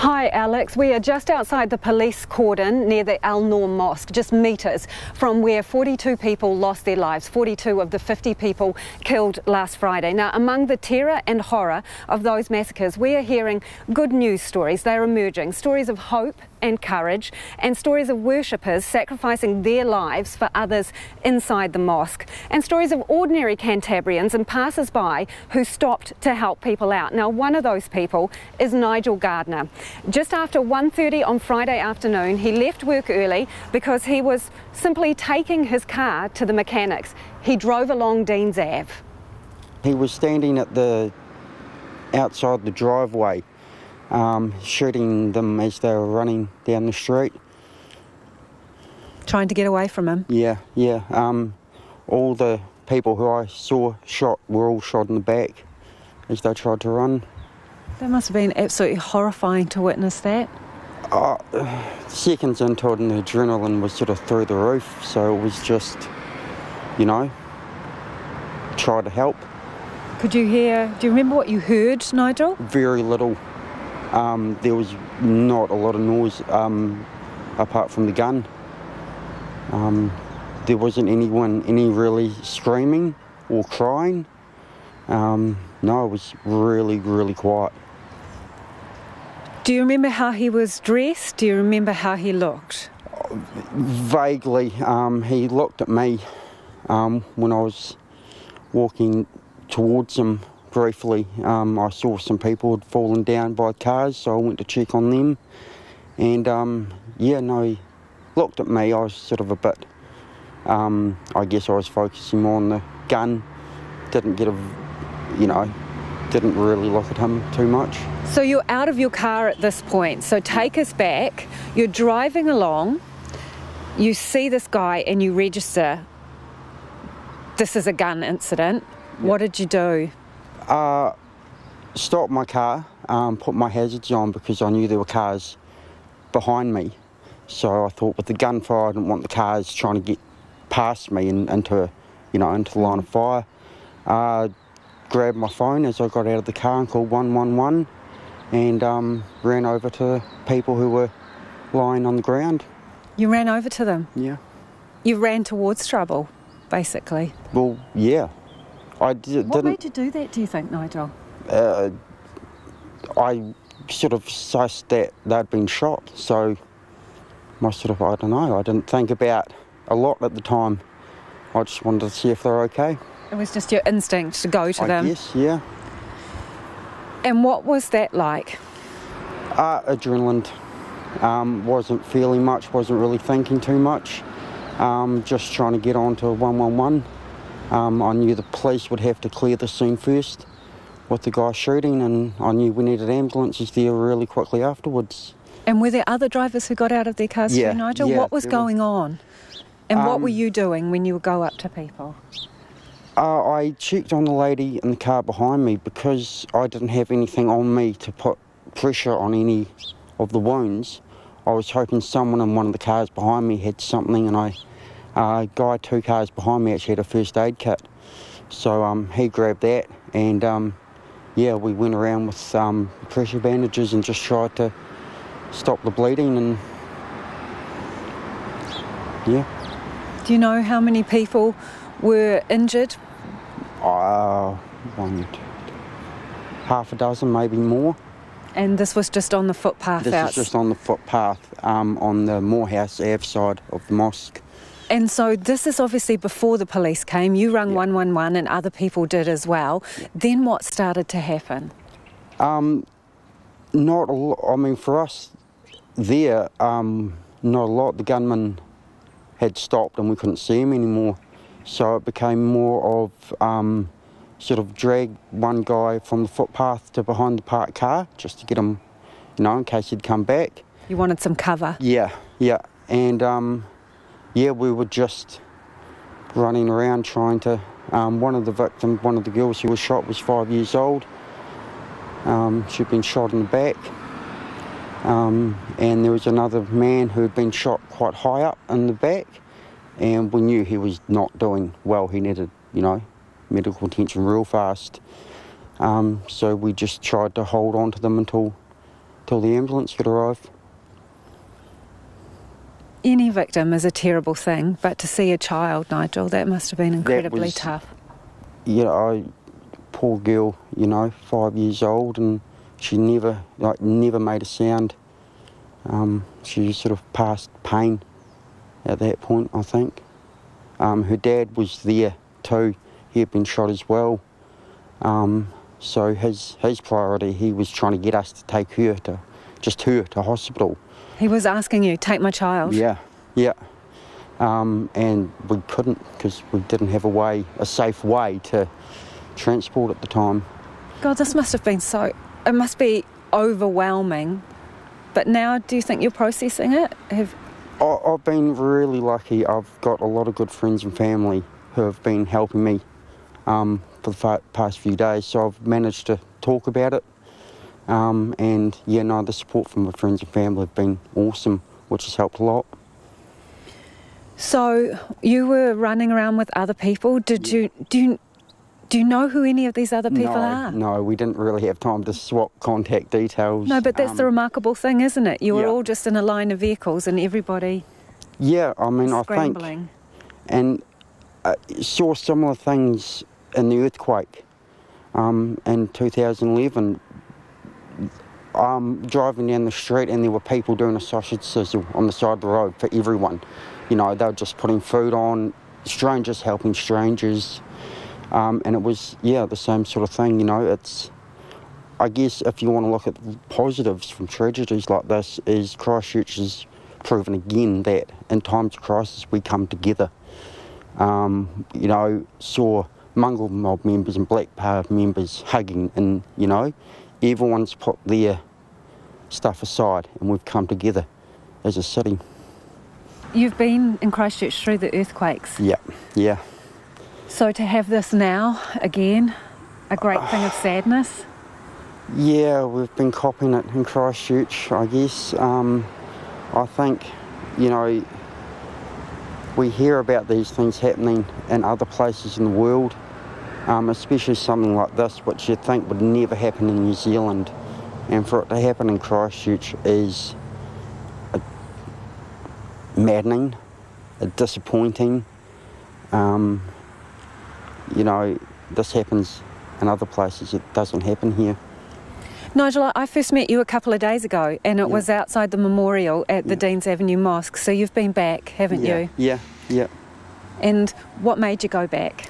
Hi, Alex. We are just outside the police cordon near the Al Noor Mosque, just metres from where 42 people lost their lives, 42 of the 50 people killed last Friday. Now, among the terror and horror of those massacres, we are hearing good news stories. They're emerging stories of hope and courage, and stories of worshippers sacrificing their lives for others inside the mosque, and stories of ordinary Cantabrians and passers by who stopped to help people out. Now, one of those people is Nigel Gardner. Just after 1.30 on Friday afternoon, he left work early because he was simply taking his car to the mechanics. He drove along Deans Ave. He was standing at the outside the driveway um, shooting them as they were running down the street. Trying to get away from him? Yeah, yeah. Um, all the people who I saw shot were all shot in the back as they tried to run. That must have been absolutely horrifying to witness that. Uh, seconds into it, and the adrenaline was sort of through the roof, so it was just, you know, try to help. Could you hear? Do you remember what you heard, Nigel? Very little. Um, there was not a lot of noise um, apart from the gun. Um, there wasn't anyone, any really screaming or crying. Um, no, it was really, really quiet. Do you remember how he was dressed? Do you remember how he looked? Vaguely. Um, he looked at me um, when I was walking towards him briefly. Um, I saw some people had fallen down by cars, so I went to check on them. And um, yeah, no, he looked at me. I was sort of a bit, um, I guess I was focusing more on the gun. Didn't get a, you know, didn't really look at him too much. So you're out of your car at this point. So take us back. You're driving along. You see this guy and you register. This is a gun incident. Yep. What did you do? Uh, stopped my car, um, put my hazards on because I knew there were cars behind me. So I thought with the gunfire, I didn't want the cars trying to get past me and into, you know, into the line of fire. Uh, grabbed my phone as I got out of the car and called 111 and um, ran over to people who were lying on the ground. You ran over to them? Yeah. You ran towards trouble, basically? Well, yeah. I did, what made you do that, do you think, Nigel? Uh, I sort of sussed that they'd been shot, so I sort of, I don't know, I didn't think about a lot at the time. I just wanted to see if they're okay. It was just your instinct to go to I them? Yes, yeah. And what was that like? Uh, adrenaline. Um, wasn't feeling much, wasn't really thinking too much. Um, just trying to get on to 111. Um, I knew the police would have to clear the scene first with the guy shooting, and I knew we needed ambulances there really quickly afterwards. And were there other drivers who got out of their cars yeah, too, Nigel? Yeah, what was going were. on? And what were um, you doing when you would go up to people? Uh, I checked on the lady in the car behind me because I didn't have anything on me to put pressure on any of the wounds. I was hoping someone in one of the cars behind me had something, and I uh, guy two cars behind me actually had a first aid kit. So um, he grabbed that and um, yeah, we went around with um, pressure bandages and just tried to stop the bleeding and yeah. Do you know how many people were injured? Uh, one, two, half a dozen, maybe more. And this was just on the footpath This out? is just on the footpath um, on the Moorhouse Ave side of the mosque. And so this is obviously before the police came. You rang 111 and other people did as well. Then what started to happen? Um, not a lot. I mean, for us there, um, not a lot. The gunman had stopped and we couldn't see him anymore. So it became more of um, sort of drag one guy from the footpath to behind the parked car just to get him, you know, in case he'd come back. You wanted some cover? Yeah, yeah. And um, yeah, we were just running around trying to. Um, one of the victims, one of the girls who was shot, was five years old. Um, she'd been shot in the back. Um, and there was another man who had been shot quite high up in the back. And we knew he was not doing well. He needed, you know, medical attention real fast. Um, so we just tried to hold on to them until till the ambulance could arrive. Any victim is a terrible thing, but to see a child, Nigel, that must have been incredibly was- tough. Yeah, I, poor girl, you know, five years old, and she never, like, never made a sound. Um, she sort of passed pain at that point, I think. Um, her dad was there too. He had been shot as well. Um, so his his priority, he was trying to get us to take her to, just her to hospital. He was asking you, take my child. Yeah, yeah. Um, and we couldn't because we didn't have a way, a safe way to transport at the time. God, this must have been so, it must be overwhelming. But now, do you think you're processing it? Have, I, I've been really lucky. I've got a lot of good friends and family who have been helping me um, for the fa- past few days. So I've managed to talk about it. Um, and yeah, no, the support from my friends and family have been awesome, which has helped a lot. so you were running around with other people. Did you, do you, do you know who any of these other people no, are? no, we didn't really have time to swap contact details. No, but that's the Um, remarkable thing, isn't it? You were yeah. all just in a line of vehicles and everybody Yeah, I mean, I think scrambling. and uh, saw similar things in the earthquake um, in 2011. Um, driving down the street and there were people doing a sausage sizzle on the side of the road for everyone. You know, they were just putting food on, strangers helping strangers. Um, and it was, yeah, the same sort of thing. You know, it's, I guess if you want to look at the positives from tragedies like this, is Christchurch has proven again that in times of crisis we come together um, you know, saw Mongrel Mob members and Black Power members hugging, and you know, everyone's put their stuff aside, and we've come together as a city. You've been in Christchurch through the earthquakes. Yeah, yeah, So to have this now again, a great thing of sadness. yeah. We've been copying it in Christchurch, I guess. Um, I think, you know, we hear about these things happening in other places in the world, um, especially something like this, which you'd think would never happen in New Zealand. And for it to happen in Christchurch is maddening, a disappointing. Um, you know, this happens in other places, it doesn't happen here. Nigel, I- first met you a couple of days ago and it Yeah. was outside the memorial at the Yeah. Deans Avenue Mosque. So you've been back, haven't yeah, you? Yeah, yeah. And what made you go back?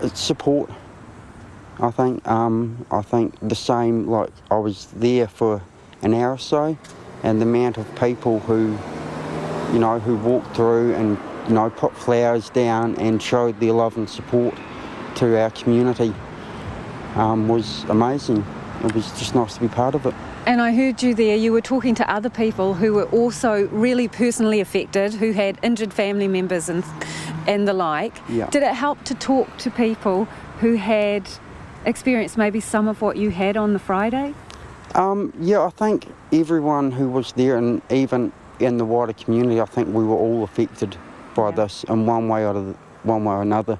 It's support. I think. Um, I think the same. Like I was there for an hour or so, and the amount of people who, you know, who walked through and you know put flowers down and showed their love and support to our community um, was amazing. It was just nice to be part of it. And I heard you there, you were talking to other people who were also really personally affected, who had injured family members and, and the like. Yeah. Did it help to talk to people who had experienced maybe some of what you had on the Friday? Um, yeah, I think everyone who was there, and even in the wider community, I think we were all affected by this in one way or one way or another.